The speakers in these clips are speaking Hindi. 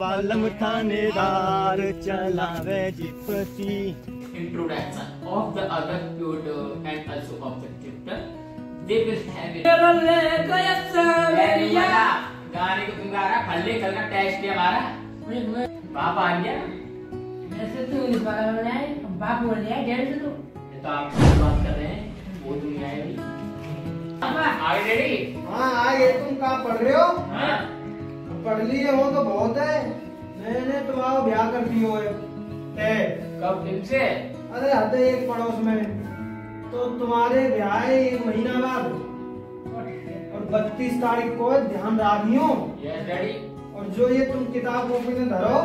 बालम थानेदार चलावे जिपसी। Introduction of the other tutor and also of the tutor. They will have it. अरे वाला, गाने को तुम गा रहा कल ले का टेस्ट है हमारा बाप आ गया बाप बोल रहा है डेढ़ से तो ये तो आप बात कर रहे हैं वो दुनिया है अभी आगे रेडी हाँ आगे तुम कहाँ पढ़ रहे हो हाँ पढ़ लिए हो तो बहुत है। मैंने तुम्हारा ब्याह कर दियो है कब दिन से? अरे हद एक पड़ोस में। तो तुम्हारे ब्याह है एक महीना बाद। और बत्तीस तारीख को ध्यान राखियो। और जो ये तुम किताब कॉपी में धरो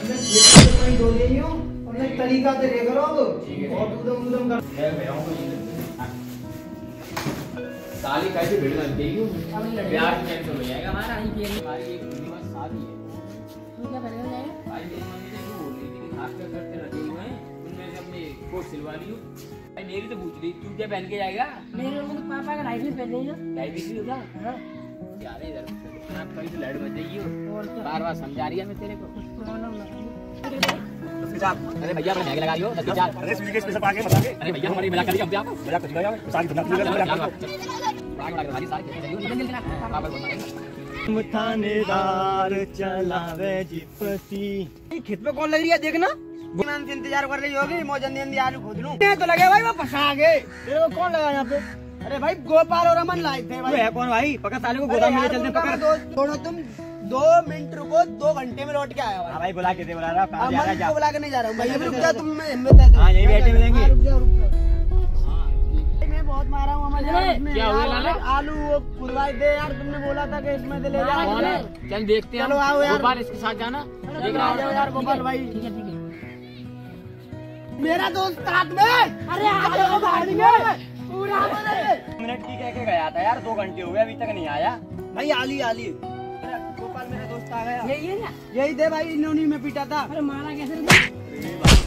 कहीं दो जाइयो और उन्हें तरीका से ले करो ठीक है। बहुत उदम उदम कर। मैं साली कैसे भिड़ गई हूँ की कैंसिल हो जाएगा हमारी एक बात शादी है। तू क्या जाएगा। भाई मेरी मम्मी ने वो बोल रही कि हाथ का करते रखे हुए हैं। उनमें से अपनी कोट सिलवा ली हूँ भाई मेरी तो पूछ रही तू क्या पहन के जाएगा? मेरे मम्मी के पापा का राइफल पहन लेगा। डायबिटीज़ होगा हाँ। यार इधर आप कहीं से लड़ बच जाइए और बार बार समझा रही है मैं तेरे को। प्रॉब्लम ना अरे भैया अपने मैग लगा लियो। अरे सुनी के स्पेशल आगे बता के अरे भैया हमारी मज़ाक करिए अब आपको मज़ाक कुछ यार सारी दुनिया पूरी थानेदार चलावे जिपसी खेत में कौन लग रही है देखना इंतज़ार कर रही होगी मौजन दी आलू खोद लूँ। तो लगे भाई वो फंसा गए कौन लगा यहाँ पे? अरे भाई गोपाल और अमन लाए थे भाई। है कौन भाई? पकड़ साले को गोदाम में चलते पकड़। दो थोड़ा तुम दो मिनट रुको दो घंटे में लौट के आया हाँ भाई भाई बुला के दे बुला रहा जा अमन को बुला के नहीं जा रहा हूँ भाई। रुक जा तुम मैं हिम्मत है तो। हाँ, बैठे मिलेंगे। हाँ। मैं बहुत मारा हूँ। क्या हुआ लाला? आलू वो फुलवाई दे यार तुमने बोला था कि इसमें से ले जाओ। चल देखते हैं चलो आओ यार। गोपाल इसके साथ जाना। देख रहा यार गोपाल भाई। ठीक है ठीक है। मेरा दोस्त साथ में। अरे आ जाओ बाहर निकल। पूरा मिनट की कह के गया था यार दो घंटे हो गए अभी तक नहीं आया। भाई आली आली। गोपाल मेरा दोस्त आ गया। यही है ना? यही दे भाई इन्होंने में पीटा था। अरे मारा कैसे? रे?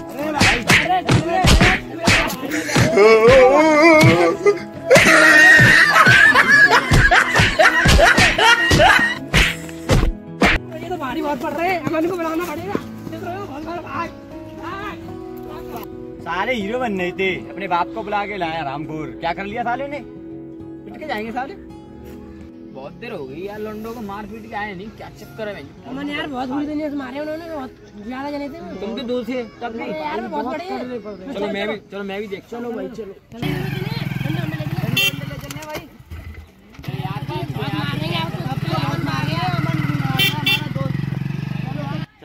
अरे भाई। अरे अरे, अरे साले हीरो बनने थे। अपने बाप को बुला के लाया रामपुर। क्या कर लिया साले ने? पिट के जाएँगे साले? बहुत देर हो गई यार लंडो को मार पीट के आए नहीं। क्या चक्कर है भाई? अमन यार बहुत बुरी दुनिया से मारे उन्होंने बहुत ज़्यादा जने थे। तुम तो दो थे तब नहीं? यार बहुत बड़े चलो मैं भी चलो मैं भी देख चलो भाई चलो। चलो, मारेंगे चलो।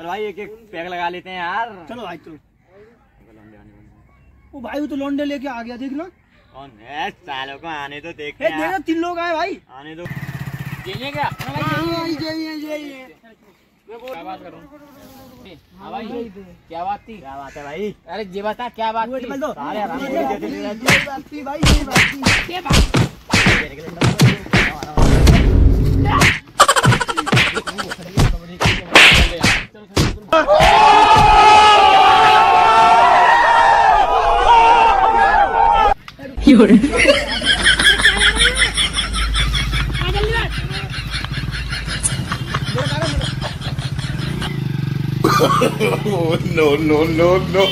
भाई। एक एक पैक लगा लेते हैं यार। चलो भाई चलो। वो भाई वो तो लौंडे लेके आ गया देखना। कौन है? सालों को आने तो देखते देखो तीन लोग आए भाई। आने दो ये क्या बात क्या बात थी? क्या बात है भाई? अरे जी बता क्या बात थी? ये बात Oh, no, no, no, no.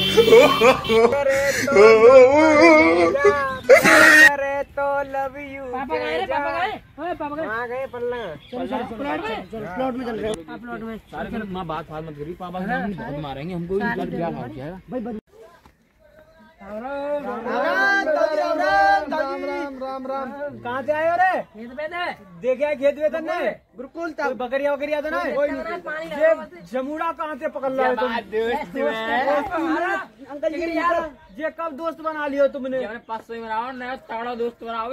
अरे तो लव यू पापा गए पापा गए ओए पापा गए आ गए पल्ला चलो चलो प्लॉट में चलो प्लॉट में चल रहे हो प्लॉट में सारे फिर माँ बात मत करी पापा हम बहुत मारेंगे हमको भी कल क्या हाल जाएगा राम राम राम राम राम राम। कहाँ से आए हो रे? ये तो बेद है देखे खेत वेतन ने बिल्कुल। तब। बकरिया वकरिया तो ना पानी ये जमुना कहाँ से पकड़ ला अंकल जी यार। ये कब दोस्त बना लियो तुमने? पाँच सौ बनाओ नया तगड़ा दोस्त बनाओ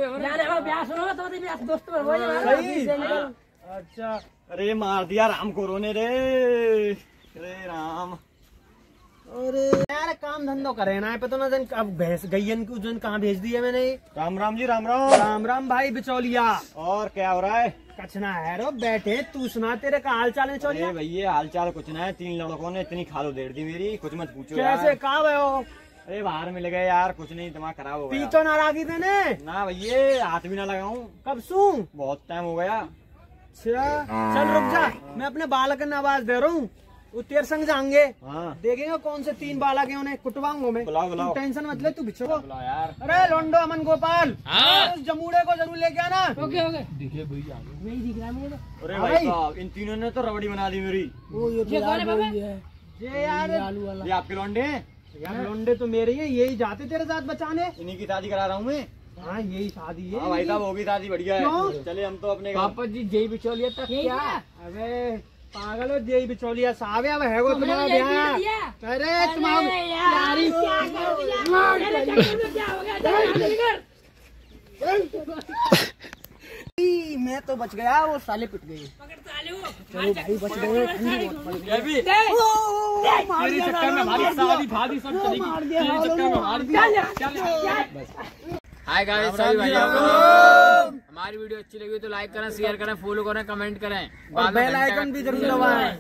तो सही? अच्छा। अरे मार दिया राम को रोने रे। यार काम धंधो करे ना पता ना जन अब भैंस गैयन को जन कहाँ भेज दिया मैंने? राम राम जी राम राम। राम राम भाई बिचौलिया। और क्या हो रहा है? कचना है रो बैठे तू सुना तेरे का हाल चाल है भैया हाल चाल कुछ ना है। तीन लड़कों ने इतनी खालो देर दी मेरी कुछ मत पूछो कैसे कहा हो? अरे बाहर मिल गए यार कुछ नहीं दिमाग खराब हो पी गया। तो ना रागी तेने? ना भैया हाथ भी ना लगाऊ। कब सू? बहुत टाइम हो गया। अच्छा चल रुक जा मैं अपने बालक ने आवाज़ दे रहा हूँ। वो तेरे संग जाएँगे। हाँ। देखेंगे कौन से तीन बालक हैं उन्हें कुटवाऊँगा मैं। बुलाओ, बुलाओ। टेंशन मत ले तू बिछो। यार। अरे लोंडो अमन गोपाल। हाँ। उस जमूड़े को ज़रूर लेके आना। Okay okay. दिखे भैया वही दिख रहा मुझे तो। अरे भाई भाई। साहब इन तीनों ने तो रबड़ी बना दी मेरी। वो ये ये कौन है यार ये आपके लोंडे? हैं यार लोंडे तो मेरे ही हैं यही जाते तेरे साथ बचाने। इन्हीं की शादी करा रहा हूँ मैं। हाँ यही शादी है। हाँ भाई साहब होगी शादी बढ़िया है। चले हम तो अपने पापा जी जय बिचौलिया तक क्या? क्या? पागल हो यही बिचौलिया साहब अब है वो तुम्हारा तो ब्याह? अरे तुम्हारा यार, क्या कर दिया? हो मैं तो बच गया वो साले पिट गए। पकड़ साले चलो भाई बच गए चक्कर में हमारी शादी भादी सब चलेगी तेरे चक्कर में यहाँ, चल। हाय गाइस सभी भाइयों हमारी वीडियो अच्छी लगी तो लाइक करें शेयर करें फॉलो करें कमेंट करें। बेल आइकन भी ज़रूर दबाएँ।